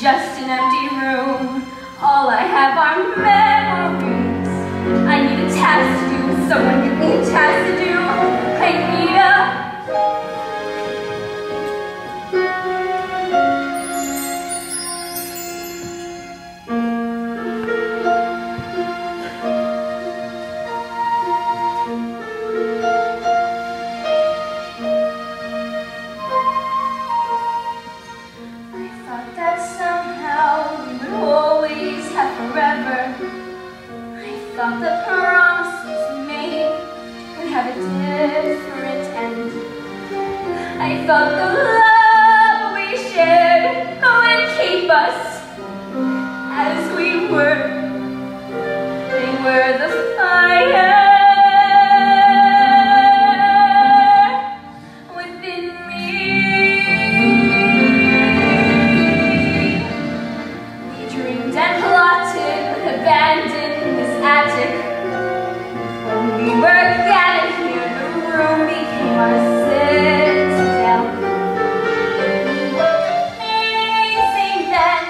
just an empty room. All I have are memories. band in his attic. When we were gathered here, the room became our citadel. Amazing then,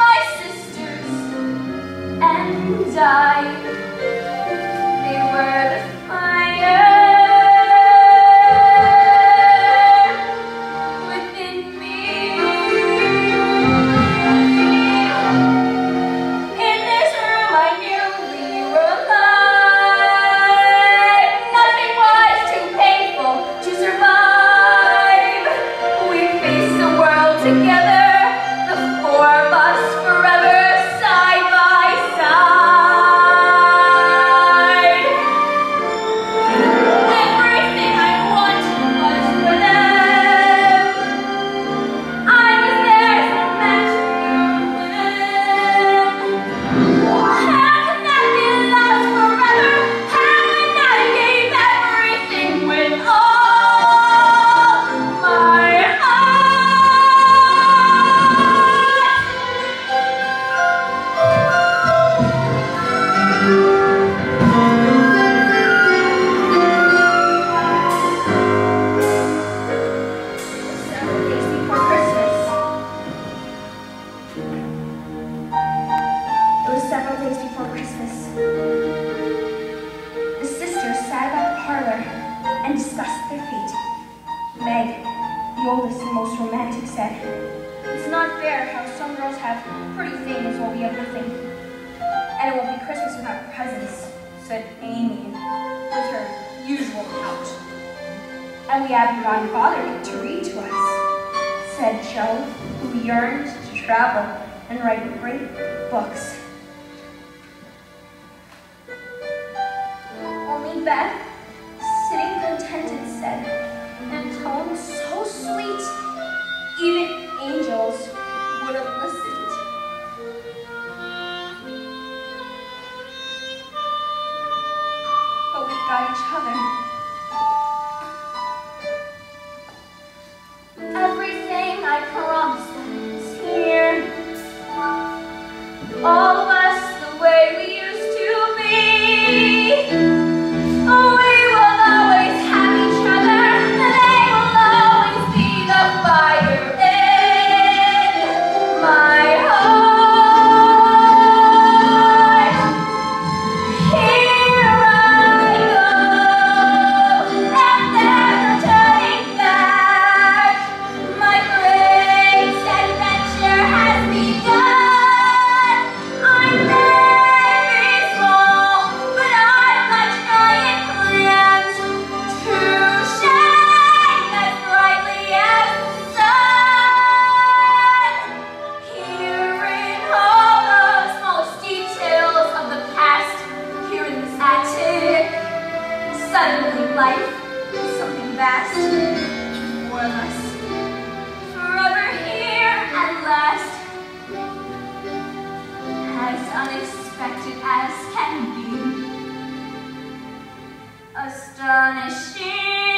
my sisters and I. It's not fair how some girls have pretty things while we have nothing. And it won't be Christmas without presents, said Amy, with her usual pout. And we have Divine Father to read to us, said Jo, who yearned to travel and write great books. Only Beth each other. forever here last, as unexpected as can be, astonishing.